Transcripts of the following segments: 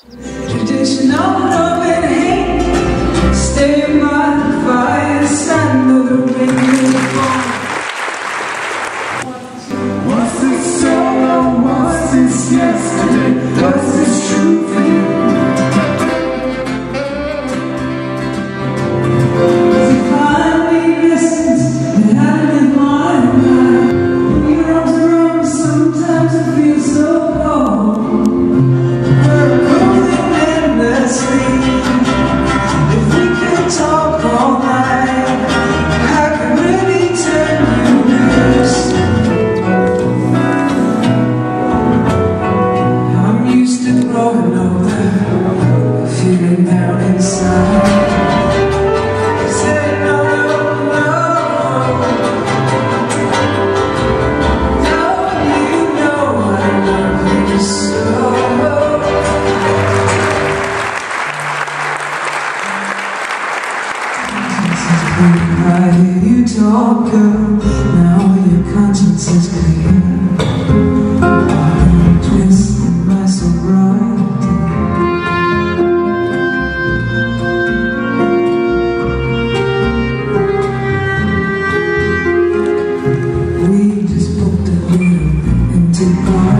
Traditional. I hear you talk. Now your conscience is clear. Twist. We just a and took.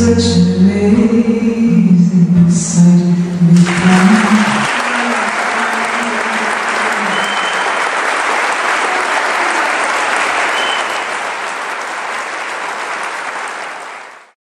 such amazing sight.